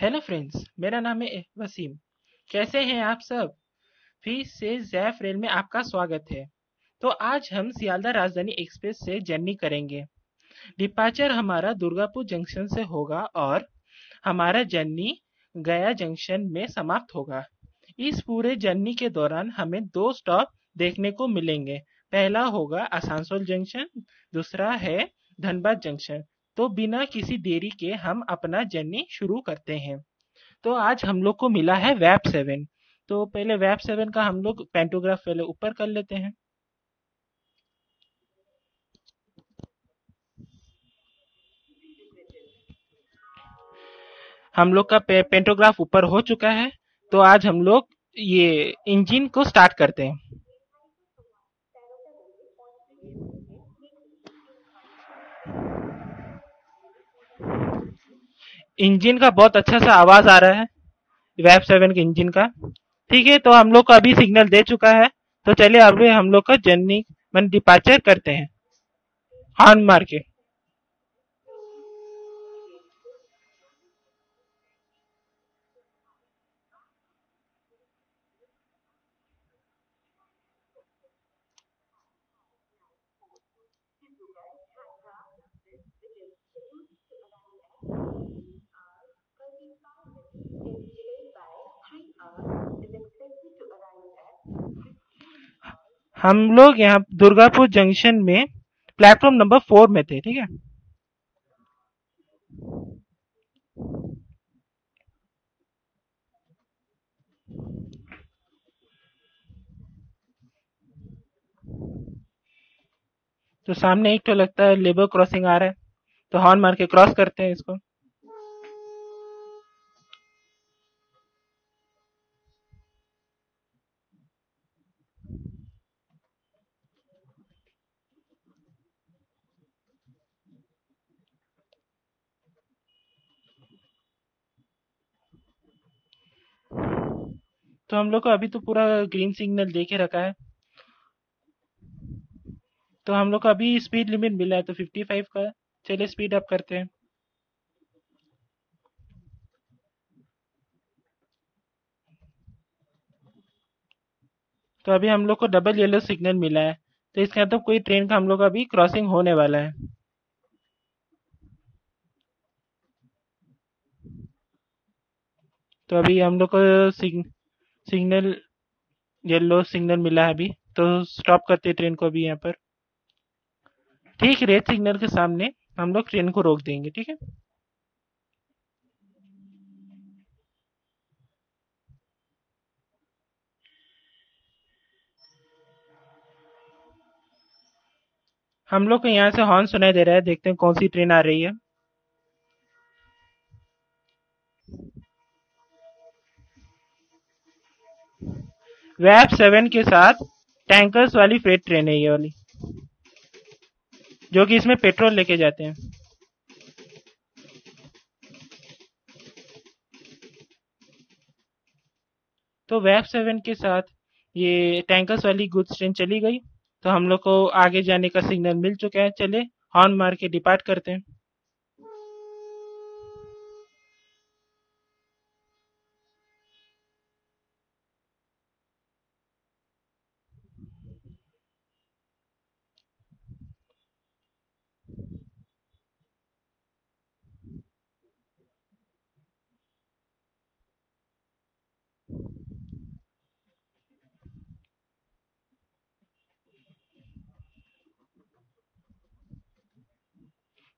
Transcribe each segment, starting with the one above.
Hello friends मेरा नाम है वसीम। कैसे हैं आप सब? फिर से जैफ रेल में आपका स्वागत है। तो आज हम सियालदा राजधानी एक्सप्रेस से जर्नी करेंगे। डिपार्चर हमारा दुर्गापुर जंक्शन से होगा और हमारा जर्नी गया जंक्शन में समाप्त होगा। इस पूरे जर्नी के दौरान हमें दो स्टॉप देखने को मिलेंगे। पहला होगा आसानसोल जंक्शन दूसरा है धनबाद जंक्शन तो बिना किसी देरी के हम अपना जर्नी शुरू करते हैं। तो आज हम लोग को मिला है वेब सेवन तो पहले वैप सेवन का हम लोग पेंटोग्राफ पहले ऊपर कर लेते हैं। हम लोग का पे, पेंटोग्राफ ऊपर हो चुका है। तो आज हम लोग ये इंजन को स्टार्ट करते हैं। इंजन का बहुत अच्छा सा आवाज़ आ रहा है वेब सेवन के इंजन का। ठीक है तो हम लोग का अभी सिग्नल दे चुका है। तो चलिए अभी हम लोग का जर्नी मैंने डिपार्चर करते हैं। हॉर्न मार्केट हम लोग यहाँ दुर्गापुर जंक्शन में प्लेटफॉर्म नंबर फोर में थे, ठीक है? तो सामने एक तो लगता है लेबर क्रॉसिंग आ रहा है तो हॉर्न मार के क्रॉस करते हैं इसको। तो हम लोग को अभी तो पूरा ग्रीन सिग्नल दे के रखा है। तो हम लोग को अभी स्पीड लिमिट मिला है तो 55 का चलिए स्पीड अप करते हैं। तो अभी हम लोग को डबल येलो सिग्नल मिला है। तो इसका मतलब कोई ट्रेन का हम लोग अभी क्रॉसिंग होने वाला है। तो अभी हम लोग को सिग्न सिग्नल येलो सिग्नल मिला है अभी तो स्टॉप करते हैं ट्रेन को अभी यहाँ पर। ठीक रेड सिग्नल के सामने हम लोग ट्रेन को रोक देंगे, ठीक है? हम लोग को यहाँ से हॉर्न सुनाई दे रहा है, देखते हैं कौन सी ट्रेन आ रही है। वैप सेवन के साथ टैंकर्स वाली फ्रेट ट्रेन है ये वाली, जो कि इसमें पेट्रोल लेके जाते हैं। तो वैप सेवन के साथ ये टैंकर्स वाली गुड्स ट्रेन चली गई तो हम लोग को आगे जाने का सिग्नल मिल चुका है। चले हॉर्न मार के डिपार्ट करते हैं।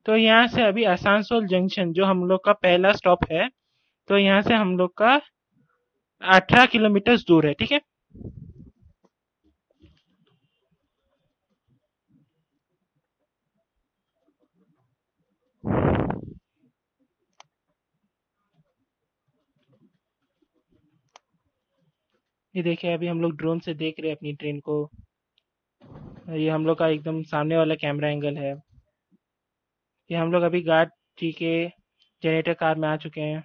तो यहाँ से अभी आसानसोल जंक्शन, जो हम लोग का पहला स्टॉप है तो यहाँ से हम लोग का 18 किलोमीटर दूर है, ठीक है? ये देखिए, अभी हम लोग ड्रोन से देख रहे हैं अपनी ट्रेन को। ये हम लोग का एकदम सामने वाला कैमरा एंगल है। ये हम लोग अभी गार्ड जी के जनरेटर कार में आ चुके हैं।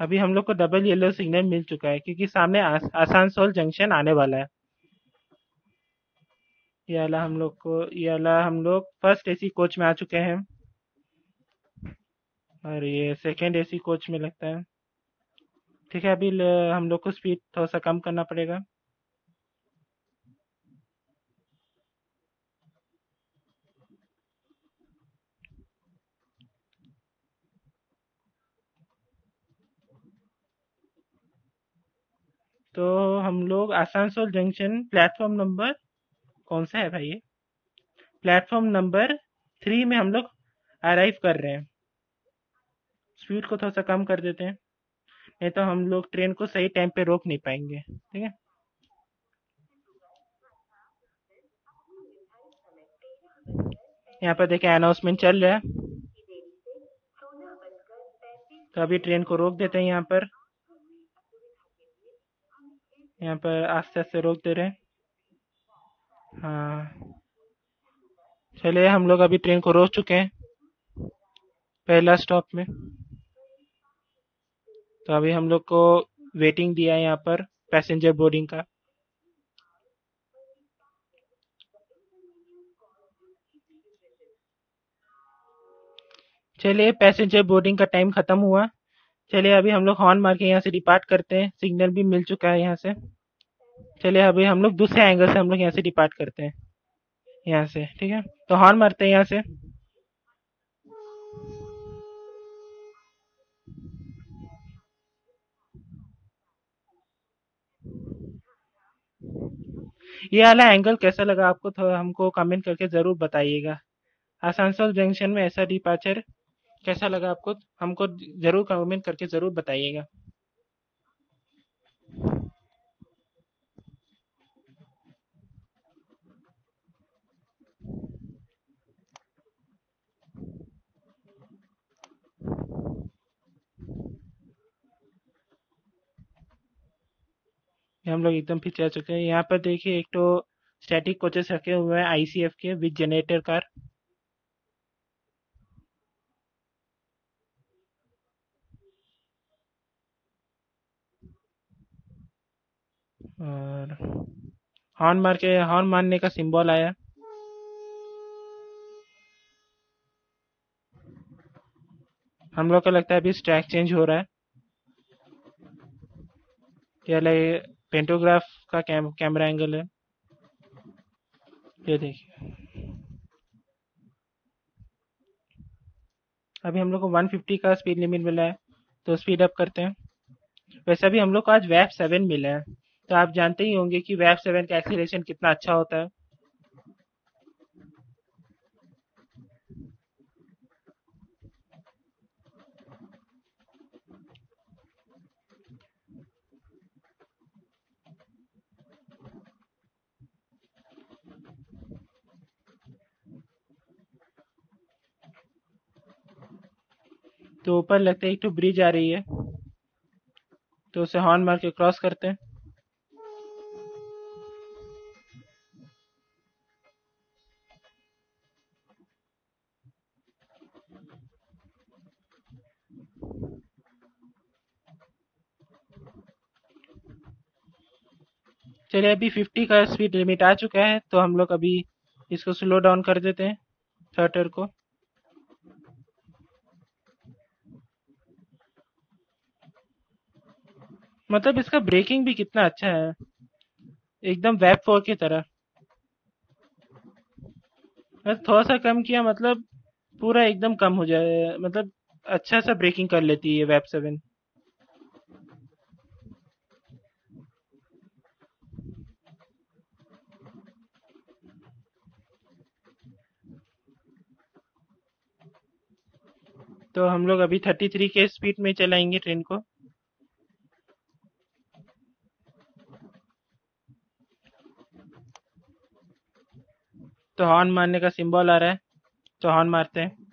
अभी हम लोग को डबल येलो सिग्नल मिल चुका है क्योंकि सामने आस, आसानसोल जंक्शन आने वाला है। ये वाला हम लोग को ये वाला हम लोग फ़र्स्ट एसी कोच में आ चुके हैं। और ये सेकेंड एसी कोच में लगता है। ठीक है अभी हम लोग को स्पीड थोड़ा सा कम करना पड़ेगा। तो हम लोग आसानसोल जंक्शन प्लेटफॉर्म नंबर कौन सा है भाई ये? प्लेटफॉर्म नंबर थ्री में हम लोग अराइव कर रहे हैं। स्पीड को थोड़ा सा कम कर देते हैं। नहीं तो हम लोग ट्रेन को सही टाइम पे रोक नहीं पाएँगे, ठीक है? यहाँ पर देखें अनाउंसमेंट चल रहा है। तो अभी ट्रेन को रोक देते हैं यहाँ पर। यहाँ पर आस्ते आस्ते रोकते रहे। हाँ। चलिए, हम लोग अभी ट्रेन को रोक चुके हैं। पहला स्टॉप में। तो अभी हम लोग को वेटिंग दिया है यहाँ पर पैसेंजर बोर्डिंग का। चलिए, पैसेंजर बोर्डिंग का टाइम खत्म हुआ। चलिए, अभी हम लोग हॉर्न मार के यहाँ से डिपार्ट करते हैं। सिग्नल भी मिल चुका है यहाँ से। चलिए, अभी हम लोग दूसरे एंगल से हम लोग यहाँ से डिपार्ट करते हैं। यहाँ से, ठीक है? तो हॉर्न मारते हैं यहाँ से। ये वाला एंगल कैसा लगा आपको? तो हमको कमेंट करके ज़रूर बताइएगा। आसानसोल जंक्शन में ऐसा डिपार्चर कैसा लगा आपको? हमको ज़रूर कमेंट करके ज़रूर बताइएगा। हम लोग एकदम पीछे आ चुके हैं। यहाँ पर देखिए एक तो स्टैटिक कोचेस रखे हुए हैं आईसीएफ के विद जनरेटर कार और हॉर्न मार के हॉर्न मारने का सिंबल आया। हम लोग को लगता है अभी स्ट्रैक चेंज हो रहा है। लगे पेंटोग्राफ का कैम, कैमरा एंगल है। ये देखिए। अभी हम लोग को 150 का स्पीड लिमिट मिला है तो स्पीड अप करते हैं। वैसे भी हम लोग को आज वैप सेवन मिला है। तो आप जानते ही होंगे कि वैप सेवन का एक्सीलेशन कितना अच्छा होता है। तो ऊपर लगता है एक तो ब्रिज आ रही है। तो उसे हॉर्न मार के क्रॉस करते हैं। चलिए अभी 50 का स्पीड लिमिट आ चुका है तो हम लोग अभी इसको स्लो डाउन कर देते हैं थर्टर को। मतलब इसका ब्रेकिंग भी कितना अच्छा है, एकदम वेब फोर की तरह। बस थोड़ा सा कम किया मतलब पूरा एकदम कम हो जाए मतलब अच्छा सा ब्रेकिंग कर लेती है वेब सेवन तो हम लोग अभी 33 के स्पीड में चलाएँगे ट्रेन को। तो हॉर्न मारने का सिंबल आ रहा है तो हॉर्न मारते हैं।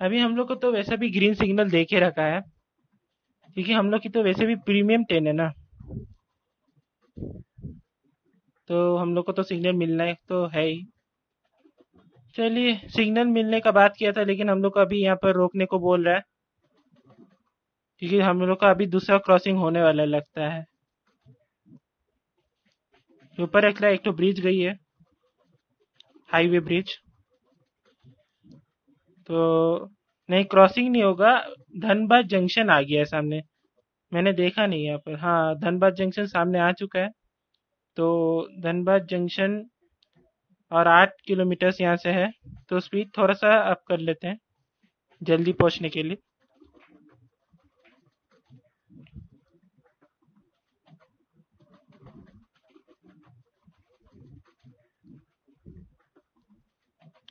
अभी हम लोग को तो वैसा भी ग्रीन सिग्नल दे के रखा है। क्योंकि हम लोग की तो वैसे भी प्रीमियम ट्रेन है ना। तो हम लोग को तो सिग्नल मिलना है तो है ही। चलिए सिग्नल मिलने का बात किया था, लेकिन हम लोग को अभी यहाँ पर रोकने को बोल रहा है। क्योंकि हम लोग का अभी दूसरा क्रॉसिंग होने वाला लगता है। ऊपर एक एक तो ब्रिज गई है। हाईवे ब्रिज तो नहीं क्रॉसिंग नहीं होगा। धनबाद जंक्शन आ गया है सामने। मैंने देखा नहीं यहाँ पर। हाँ धनबाद जंक्शन सामने आ चुका है। तो धनबाद जंक्शन और आठ किलोमीटर यहाँ से है। तो स्पीड थोड़ा सा अप कर लेते हैं, जल्दी पहुँचने के लिए।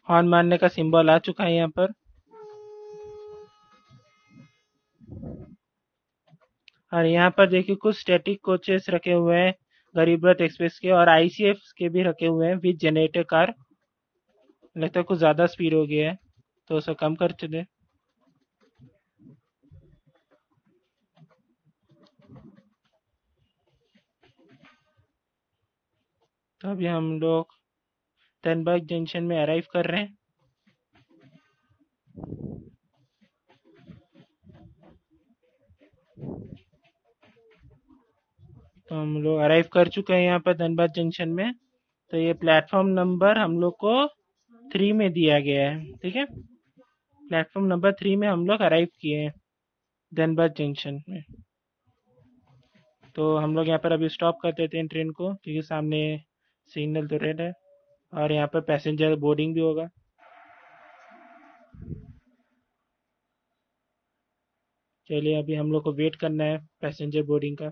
हॉर्न मारने का सिंबल आ चुका है यहाँ पर। और यहाँ पर देखिए, कुछ स्टैटिक कोचेस रखे हुए हैं, गरीब रथ एक्सप्रेस के और आईसीएफ के भी रखे हुए हैं विद जनरेटर कार लगता है कुछ ज़्यादा स्पीड हो गया है तो उसे कम कर चले। तो अभी हम लोग धनबाद जंक्शन में अराइव कर रहे हैं। तो हम लोग अराइव कर चुके हैं यहाँ पर धनबाद जंक्शन में। तो ये प्लेटफॉर्म नंबर हम लोग को थ्री में दिया गया है, ठीक है? प्लेटफॉर्म नंबर थ्री में हम लोग अराइव किए हैं धनबाद जंक्शन में। तो हम लोग यहाँ पर अभी स्टॉप कर देते हैं ट्रेन को, क्योंकि सामने सिग्नल तो रेड है। और यहाँ पर पैसेंजर बोर्डिंग भी होगा। चलिए, अभी हम लोग को वेट करना है पैसेंजर बोर्डिंग का।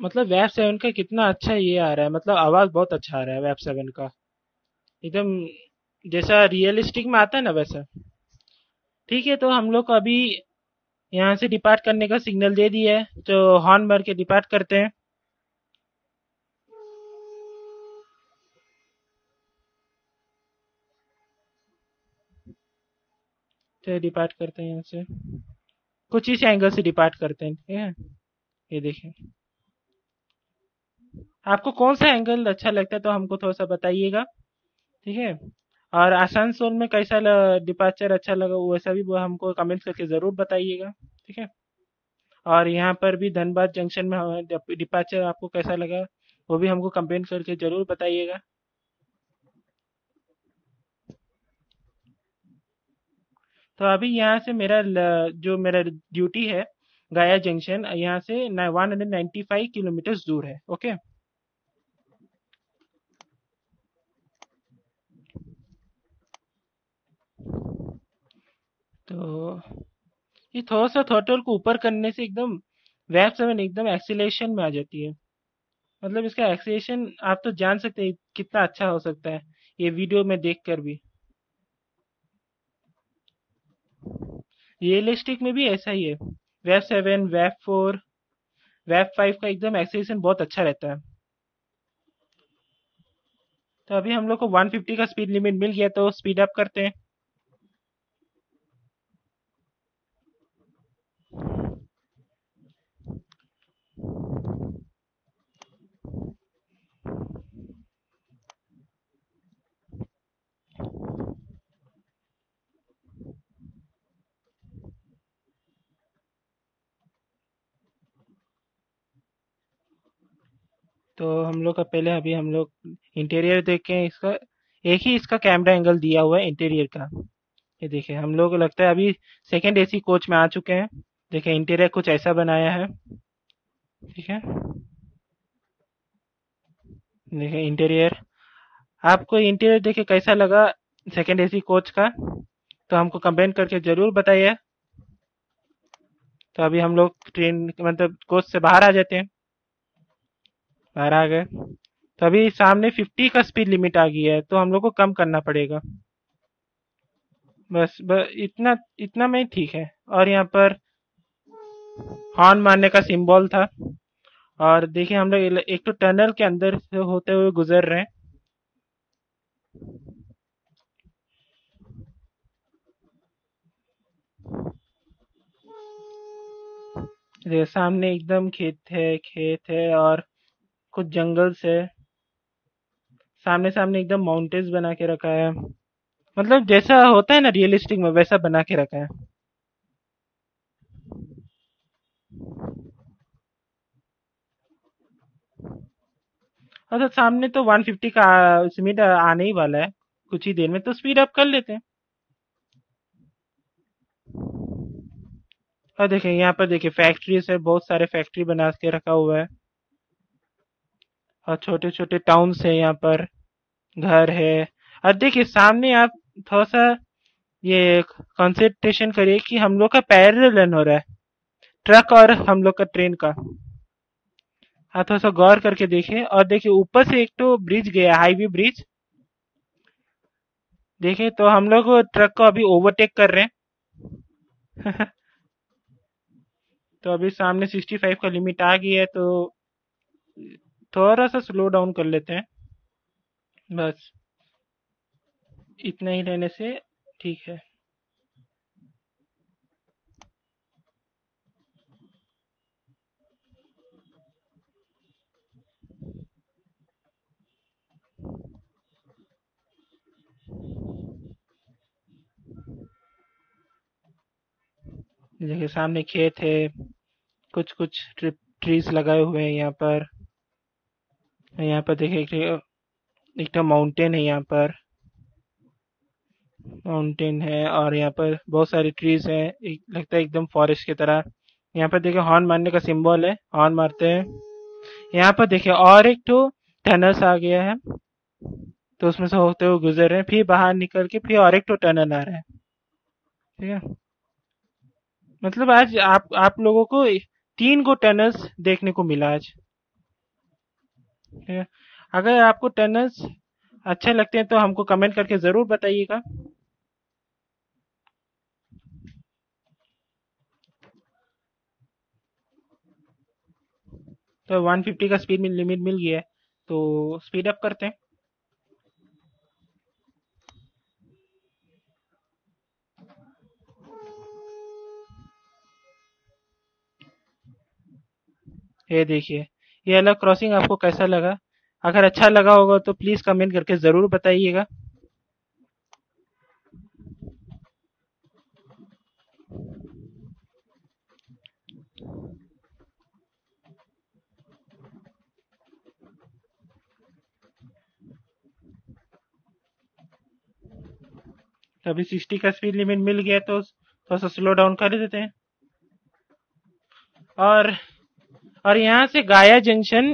मतलब वेब सेवन का कितना अच्छा ये आ रहा है मतलब आवाज़ बहुत अच्छा आ रहा है वेब सेवन का। एकदम जैसा रियलिस्टिक में आता है ना वैसा। ठीक है तो हम लोग अभी यहाँ से डिपार्ट करने का सिग्नल दे दिया है तो हॉर्न भर के डिपार्ट करते हैं। तो डिपार्ट करते हैं यहाँ से। कुछ इस एंगल से डिपार्ट करते हैं, ठीक है? ये देखिए आपको कौन सा एंगल अच्छा लगता है तो हमको थोड़ा सा बताइएगा, ठीक है? और आसनसोल में कैसा डिपार्चर अच्छा लगा वैसा भी हमको कमेंट करके ज़रूर बताइएगा, ठीक है? और यहाँ पर भी धनबाद जंक्शन में डिपार्चर आपको कैसा लगा, वो भी हमको कमेंट करके ज़रूर बताइएगा। तो अभी यहाँ से मेरा जो मेरा ड्यूटी है गया जंक्शन, यहाँ से one hundred ninety five kilometre दूर है, ओके? तो ये थोड़ा सा थ्रोटल को ऊपर करने से एकदम वेब सेवन एकदम एक्सीलेशन में आ जाती है। मतलब इसका एक्सीलेशन आप तो जान सकते हैं कितना अच्छा हो सकता है, ये वीडियो में देख कर भी। रियलिस्टिक में भी ऐसा ही है। Web seven web four web five का एकदम एक्सेलेशन बहुत अच्छा रहता है। तो अभी हम लोग को 150 का स्पीड लिमिट मिल गया तो स्पीड अप करते हैं। तो हम लोग का पहले अभी हम लोग इंटीरियर देखें, इसका एक ही इसका कैमरा एंगल दिया हुआ है इंटीरियर का। ये देखिए हम लोग लगता है अभी सेकेंड एसी कोच में आ चुके हैं। देखिए इंटीरियर कुछ ऐसा बनाया है। ठीक है? देखिए इंटीरियर आपको इंटीरियर देखे कैसा लगा सेकेंड एसी कोच का? तो हमको कमेंट करके ज़रूर बताइए। तो अभी हम लोग ट्रेन मतलब कोच से बाहर आ जाते हैं। बाहर आ गए। तो अभी सामने फिफ्टी का स्पीड लिमिट आ गया है तो हम लोग को कम करना पड़ेगा। बस बस इतना इतना में ही ठीक है। और यहाँ पर हॉर्न मारने का सिंबल था। और देखिए हम लोग एक तो टनल के अंदर से होते हुए गुजर रहे हैं। सामने एकदम खेत है खेत है और कुछ जंगल्स है सामने सामने एकदम माउंटेन्स बना के रखा है। मतलब जैसा होता है ना रियलिस्टिक में, वैसा बना के रखा है। तो सामने तो 150 का स्पीड आने ही वाला है, कुछ ही देर में तो स्पीड अप कर लेते हैं। और देखिए यहाँ पर देखिए फैक्ट्रीज है, बहुत सारे फैक्ट्री बना के रखा हुआ है। और छोटे छोटे टाउन्स है यहाँ पर, घर है। और देखिए, सामने आप थोड़ा सा ये कंसंट्रेशन करिए कि हम लोग का पैरेलल रन हो रहा है। ट्रक और हम लोग का ट्रेन का। हाँ थोड़ा सा गौर करके देखिए। और देखिए, ऊपर से एक तो ब्रिज गया हाईवे ब्रिज देखिए तो हम लोग ट्रक को अभी ओवरटेक कर रहे हैं। तो अभी सामने 65 का लिमिट आ गई है तो थोड़ा सा स्लो डाउन कर लेते हैं। बस। इतना ही रहने से ठीक है। देखिए, सामने खेत है। कुछ कुछ ट्रीज लगाए हुए हैं यहाँ पर। यहाँ पर देखिए एक, माउंटेन है यहाँ पर। माउंटेन है और यहाँ पर बहुत सारे ट्रीज हैं। एक, लगता है एकदम फॉरेस्ट की तरह। यहाँ पर देखिए हॉर्न मारने का सिंबल है। हॉर्न मारते हैं। यहाँ पर देखिए और एक तो टनल्स आ गया है। तो उसमें से होते हुए गुजर रहे हैं। फिर बाहर निकल के फिर और एक तो टनल आ रहा है। ठीक है? मतलब आज आप आप लोगों को तीन गो टनल्स देखने को मिला आज। अगर आपको टनल्स अच्छे लगते हैं तो हमको कमेंट करके ज़रूर बताइएगा। तो 150 का स्पीड में लिमिट मिल गया है तो स्पीड अप करते हैं। ये देखिए ये अलग क्रॉसिंग आपको कैसा लगा? अगर अच्छा लगा होगा तो प्लीज़ कमेंट करके ज़रूर बताइएगा। अभी सिक्सटी का स्पीड लिमिट मिल गया तो थोड़ा सा स्लो डाउन कर देते हैं। और और यहाँ से गाया जंक्शन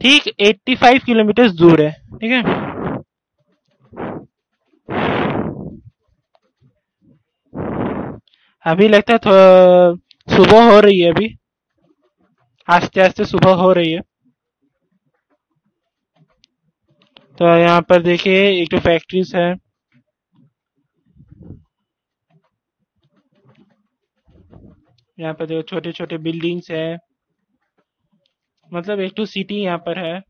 ठीक 85 किलोमीटर दूर है, ठीक है? अभी लगता है सुबह हो रही है अभी। आस्ते आस्ते सुबह हो रही है। तो यहाँ पर देखिए, एक तो फैक्ट्रीज है। यहाँ पर देखो छोटे छोटे बिल्डिंग्स है। मतलब एक टू सिटी यहाँ पर है।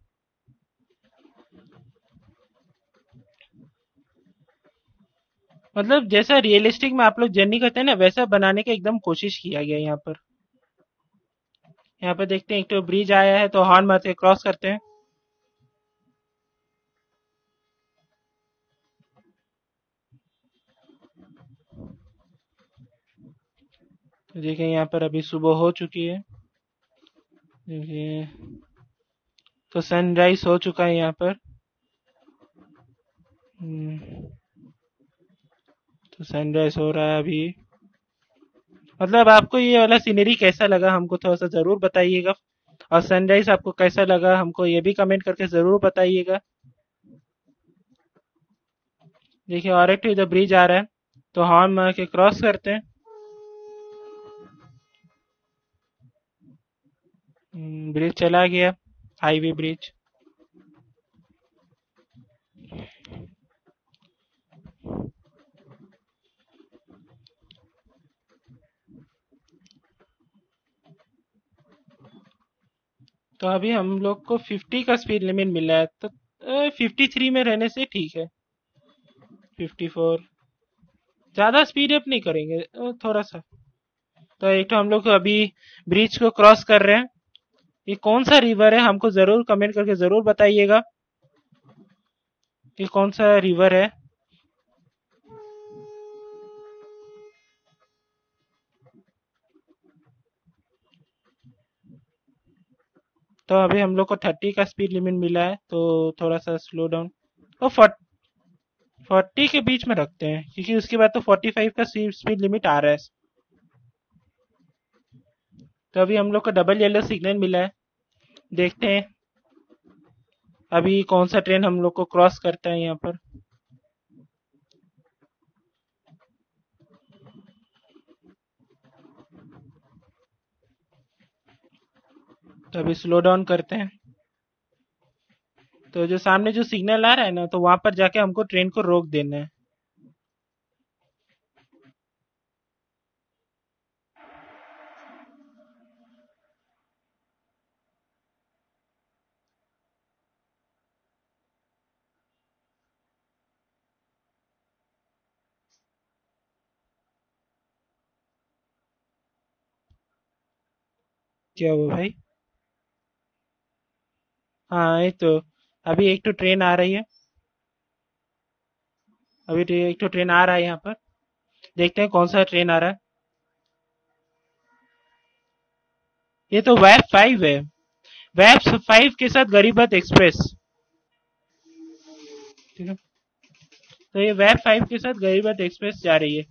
मतलब जैसा रियलिस्टिक में आप लोग जर्नी करते हैं ना, वैसा बनाने का एकदम कोशिश किया गया यहाँ पर। यहाँ पर देखते हैं, एक तो ब्रिज आया है तो हॉर्न मारते क्रॉस करते हैं। देखिए, यहाँ पर अभी सुबह हो चुकी है। देखिए तो सनराइज हो चुका है यहाँ पर। हम्म, तो सनराइज हो रहा है अभी। मतलब आपको ये वाला सीनरी कैसा लगा हमको थोड़ा सा ज़रूर बताइएगा। और सनराइज आपको कैसा लगा हमको ये भी कमेंट करके ज़रूर बताइएगा। देखिए और एक इधर ब्रिज आ रहा है। तो हॉर्न मार के क्रॉस करते हैं। ब्रिज चला गया, हाईवे ब्रिज। तो अभी हम लोग को 50 का स्पीड लिमिट मिला है तो 53 में रहने से ठीक है। 54 ज़्यादा स्पीड अप नहीं करेंगे थोड़ा सा। तो एक तो हम लोग अभी ब्रिज को क्रॉस कर रहे हैं। ये कौन सा रिवर है? हमको ज़रूर कमेंट करके ज़रूर बताइएगा। ये कौन सा रिवर है? तो अभी हम लोग को थर्टी का स्पीड लिमिट मिला है तो थोड़ा सा स्लो डाउन और फोर्टी के बीच में रखते हैं, क्योंकि उसके बाद तो फोर्टी फाइव का स्पीड लिमिट आ रहा है। तो अभी हम लोग को डबल येलो सिग्नल मिला है। देखते हैं। अभी कौन सा ट्रेन हम लोग को क्रॉस करता है यहाँ पर? तो अभी स्लो डाउन करते हैं। तो जो सामने जो सिग्नल आ रहा है ना तो वहाँ पर जाके हमको ट्रेन को रोक देना है। क्या हुआ भाई। हाँ ये तो अभी एक तो ट्रेन आ रही है। अभी तो एक तो ट्रेन आ रहा है यहाँ पर। देखते हैं कौन सा ट्रेन आ रहा है। ये तो वैब फाइव है। वैब फाइव के साथ गरीबत एक्सप्रेस ठीक है? तो ये वैब फाइव के साथ गरीबत एक्सप्रेस जा रही है।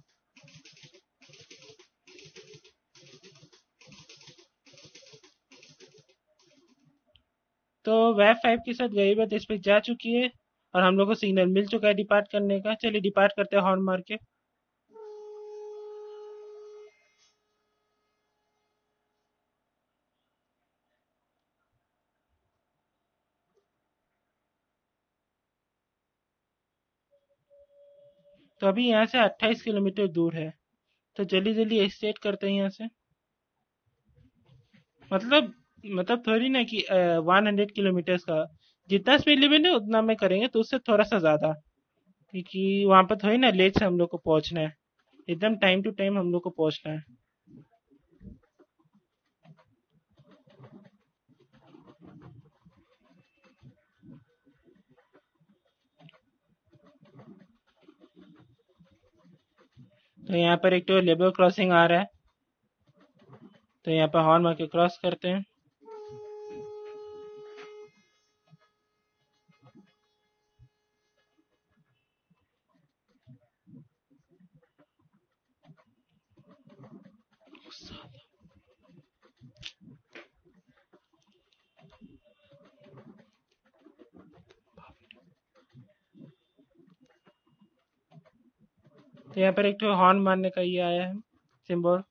तो वेब फाइव के साथ गरीबत इस पे जा चुकी है और हम लोग को सिग्नल मिल चुका है डिपार्ट करने का। चलिए डिपार्ट करते हैं हॉर्न मार के। तो अभी यहाँ से 28 किलोमीटर दूर है। तो जल्दी जल्दी स्टेट करते हैं यहाँ से। मतलब मतलब थोड़ी ना कि वन हंड्रेड किलोमीटर का। जितना स्पीड लिमिट है, उतना में करेंगे तो उससे थोड़ा सा ज़्यादा। क्योंकि वहाँ पर थोड़ी ना लेट से हम लोग को पहुँचना है। एकदम टाइम टू टाइम हम लोग को पहुँचना है। तो यहाँ पर एक तो लेबर क्रॉसिंग आ रहा है। तो यहाँ पर हॉर्न मार के क्रॉस करते हैं। पर एक तो हॉर्न मारने का ये आया है सिंबल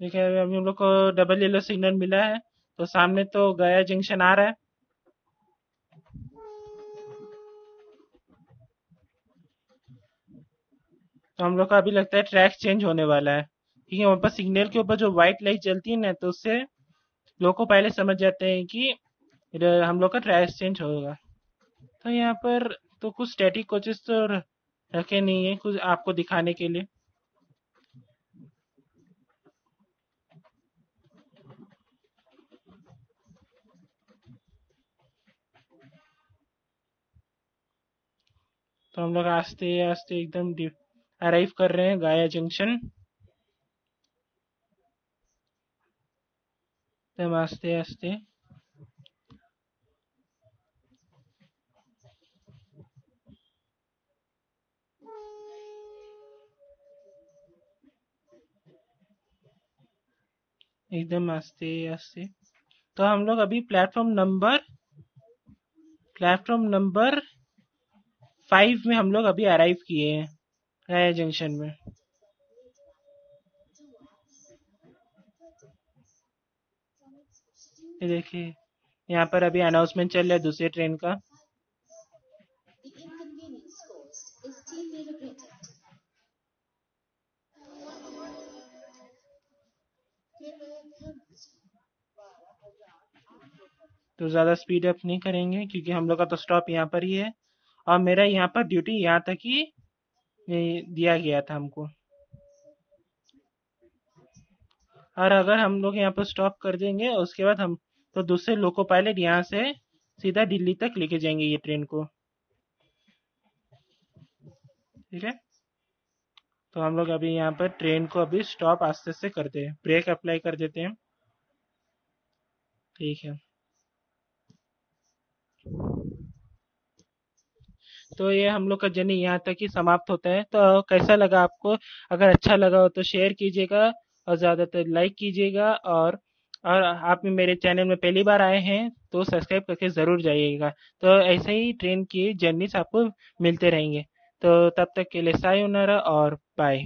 देखिए अभी हम लोग को डबल येलो सिग्नल मिला है तो सामने तो गया जंक्शन आ रहा है। तो हम लोग का अभी लगता है ट्रैक चेंज होने वाला है। ठीक है, वहाँ पर सिग्नल के ऊपर जो व्हाइट लाइट जलती है ना तो उससे लोग को पहले समझ जाते हैं कि हम लोग का ट्रैक चेंज होगा। तो यहाँ पर तो कुछ स्टैटिक कोचेस तो रखे नहीं है कुछ आपको दिखाने के लिए। तो हम लोग आस्ते आस्ते एकदम अराइव कर रहे हैं गाया जंक्शन एकदम आस्ते आस्ते एकदम आस्ते आस्ते तो हम लोग अभी platform number platform number five में हम लोग अभी अराइव किए हैं, राया जंक्शन में। ये देखिए, यहाँ पर अभी अनाउंसमेंट चल रहा है दूसरे ट्रेन का। तो ज़्यादा स्पीड अप नहीं करेंगे, क्योंकि हम लोग का तो स्टॉप यहाँ पर ही है। और मेरा यहाँ पर ड्यूटी यहाँ तक ही दिया गया था हमको। और अगर हम लोग यहाँ पर स्टॉप कर देंगे, उसके बाद हम तो दूसरे लोको पायलट यहाँ से सीधा दिल्ली तक लेके जाएँगे ये ट्रेन को। ठीक है? तो हम लोग अभी यहाँ पर ट्रेन को अभी स्टॉप आस्ते से करते हैं। ब्रेक अप्लाई कर देते हैं। ठीक है। तो ये हम लोग का जर्नी यहाँ तक ही समाप्त होता है। तो कैसा लगा आपको? अगर अच्छा लगा हो तो शेयर कीजिएगा और ज़्यादातर लाइक कीजिएगा और और आप मेरे चैनल में पहली बार आए हैं तो सब्सक्राइब करके ज़रूर जाइएगा। तो ऐसे ही ट्रेन की जर्नीस आपको मिलते रहेंगे। तो तब तक के लिए सायोनारा और बाय